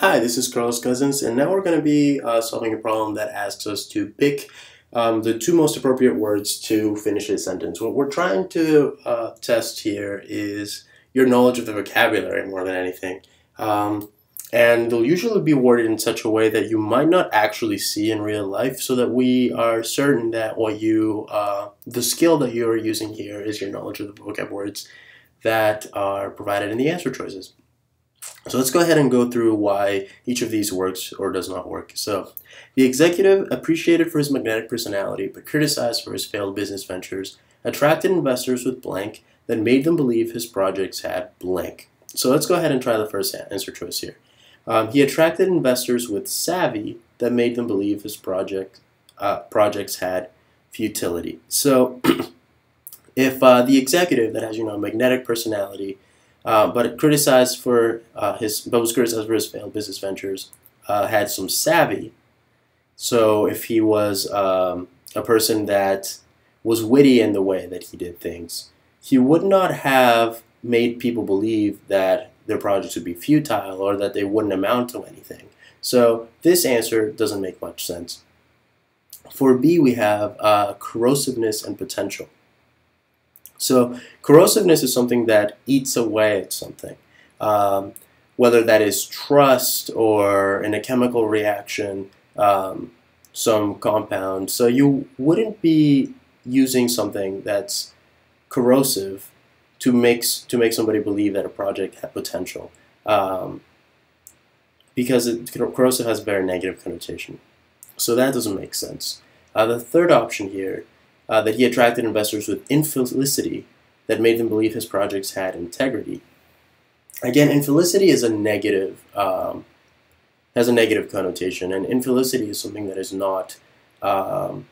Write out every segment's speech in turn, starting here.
Hi, this is Carlos Cousins, and now we're going to be uh, solving a problem that asks us to pick um, the two most appropriate words to finish a sentence. What we're trying to uh, test here is your knowledge of the vocabulary more than anything. Um, and they'll usually be worded in such a way that you might not actually see in real life so that we are certain that what you, uh, the skill that you're using here is your knowledge of the vocab words that are provided in the answer choices. So let's go ahead and go through why each of these works or does not work. So, the executive, appreciated for his magnetic personality but criticized for his failed business ventures, attracted investors with blank that made them believe his projects had blank. So let's go ahead and try the first answer choice here. Um, he attracted investors with savvy that made them believe his project uh, projects had futility. So if uh, the executive that has you know a magnetic personality uh, but criticized for uh, his, but was criticized for his failed business ventures. Uh, had some savvy. So if he was um, a person that was witty in the way that he did things, he would not have made people believe that their projects would be futile or that they wouldn't amount to anything. So this answer doesn't make much sense. For B, we have uh, corrosiveness and potential. So corrosiveness is something that eats away at something, um, whether that is trust or in a chemical reaction, um, some compound. So you wouldn't be using something that's corrosive to make to make somebody believe that a project had potential, um, because it, corrosive has a very negative connotation. So that doesn't make sense. Uh, the third option here uh, that he attracted investors with infelicity that made them believe his projects had integrity. Again, infelicity is a negative, um, has a negative connotation, and infelicity is something that is not um,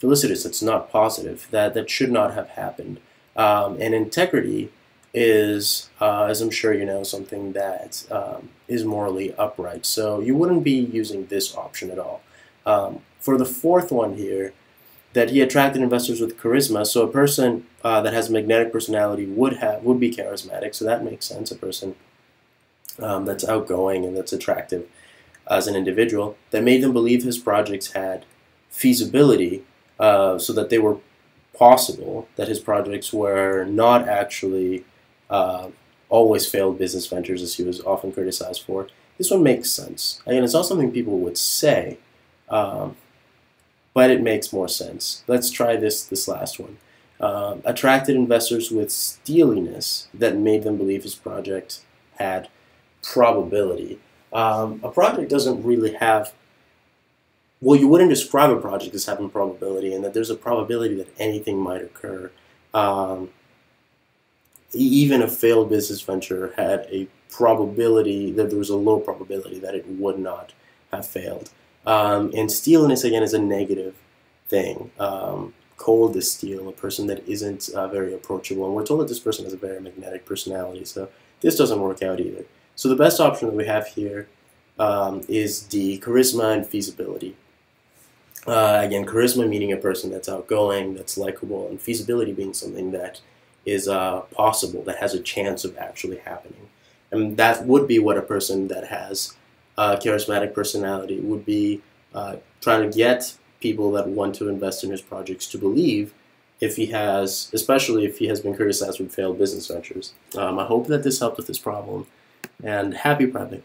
felicitous, it's not positive, that, that should not have happened. Um, and integrity is, uh, as I'm sure you know, something that um, is morally upright. So you wouldn't be using this option at all. Um, for the fourth one here, that he attracted investors with charisma. So a person uh, that has a magnetic personality would have would be charismatic. So that makes sense. A person um, that's outgoing and that's attractive as an individual that made them believe his projects had feasibility, uh, so that they were possible. That his projects were not actually uh, always failed business ventures, as he was often criticized for. This one makes sense. Again, it's not something people would say. Um, but it makes more sense. Let's try this this last one. Um, attracted investors with steeliness that made them believe his project had probability. Um, a project doesn't really have well, you wouldn't describe a project as having probability, and that there's a probability that anything might occur. Um, even a failed business venture had a probability that there was a low probability that it would not have failed. Um, and steeliness again is a negative thing. Um, cold is steel, a person that isn't uh, very approachable. And we're told that this person has a very magnetic personality, so this doesn't work out either. So the best option that we have here um, is the charisma and feasibility. Uh, again, charisma meaning a person that's outgoing, that's likable, and feasibility being something that is uh, possible, that has a chance of actually happening. And that would be what a person that has uh, charismatic personality would be uh, trying to get people that want to invest in his projects to believe if he has, especially if he has been criticized with failed business ventures. Um, I hope that this helped with this problem, and happy prepping.